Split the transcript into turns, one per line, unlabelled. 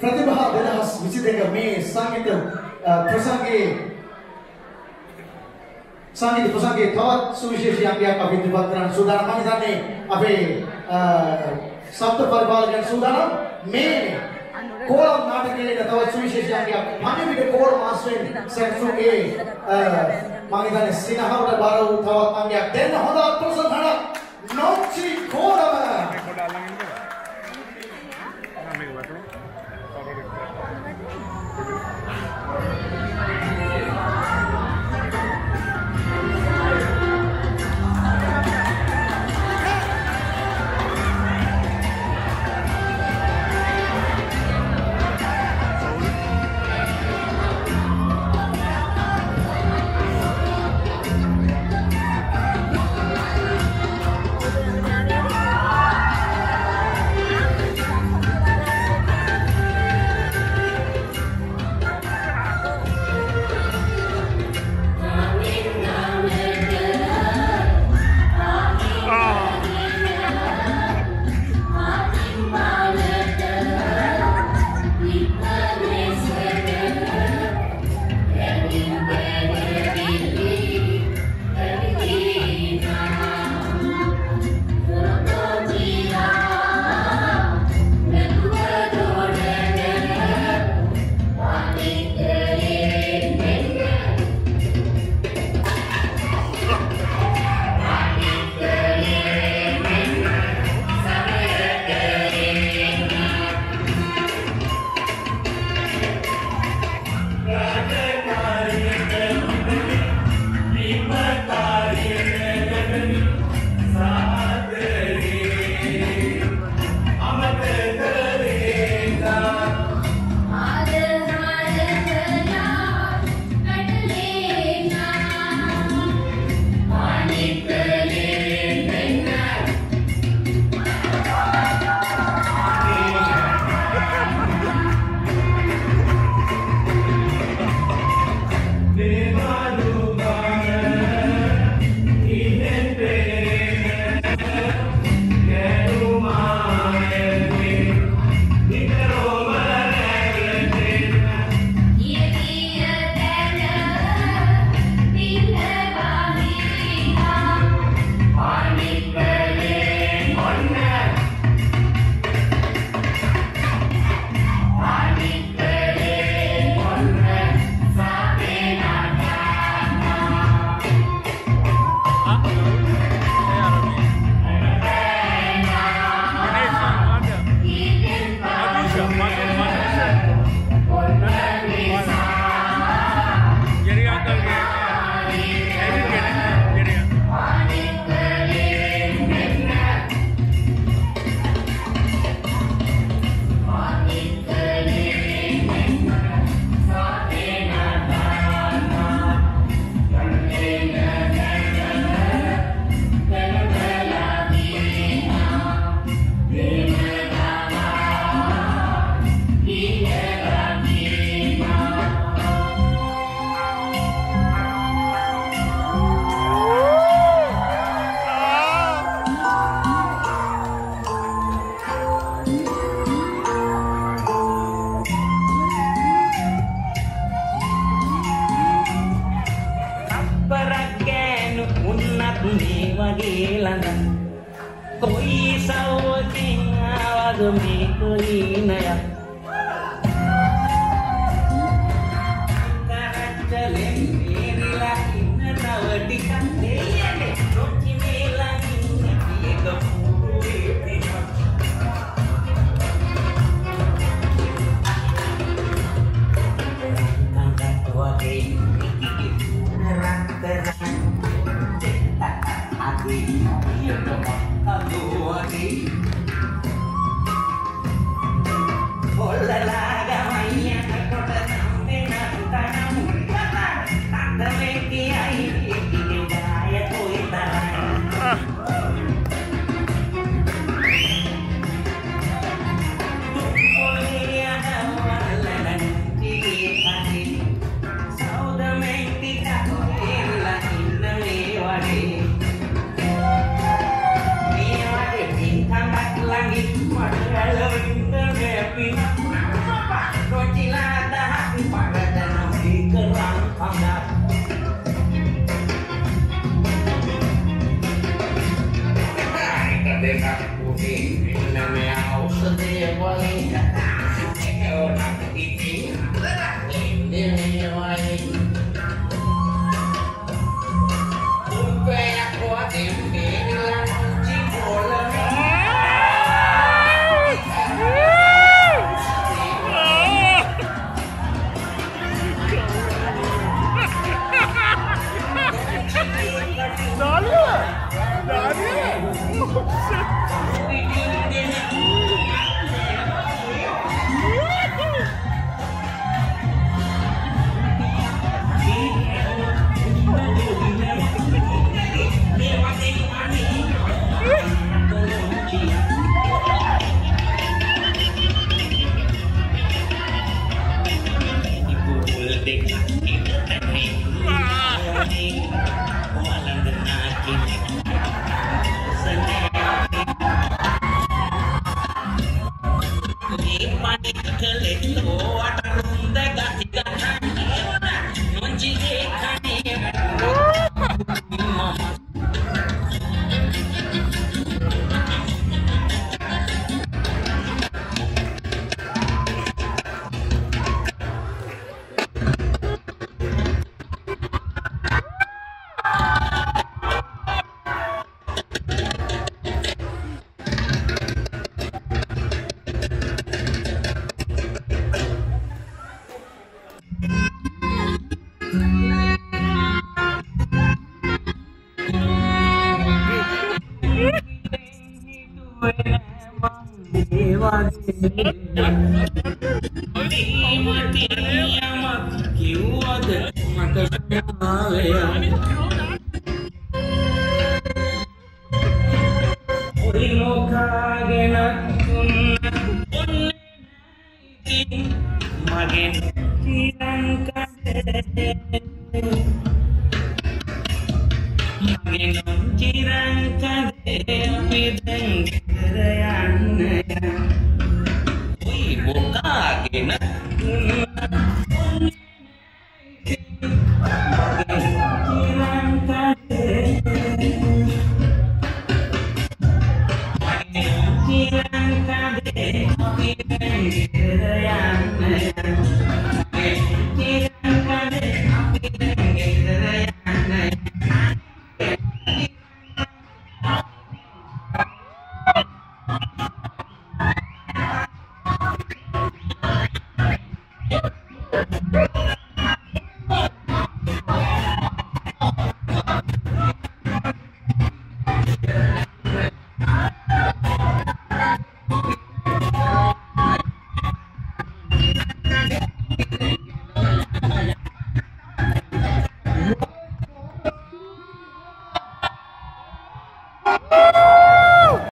ප්‍රතිභා දෙදහස් විසි දෙක මේ සංගීත ප්‍රසංගයේ සංගීත ප්‍රසංගයේ තවත් සුවිශේෂී අංගයක් අපි ඉදිරිපත් කරන්න සූදානම්. මම හිතන්නේ අපේ සප්ත පරිපාලකයන් සූදානම්. මේ කෝලම් නාටකයේ තවත් සුවිශේෂී අංගයක් පණිවිඩ කෝල මාස්ටරෙන් සැක්සුගේ මම හිතන්නේ සිනහවට බර වූ තවත් අංගයක්. දෙන්න හොඳ අත්පොසන්නක් නොච්චි කෝලම.
Isang huwag tinawag, may kulina देखना है මගෙන් චිරංකදේ මගෙන් චිරංකදේ අපි දැන් ගෙදර යන්න ඔයි මොකාගෙන චිරංකදේ අපි දැන් ගෙදර යන්න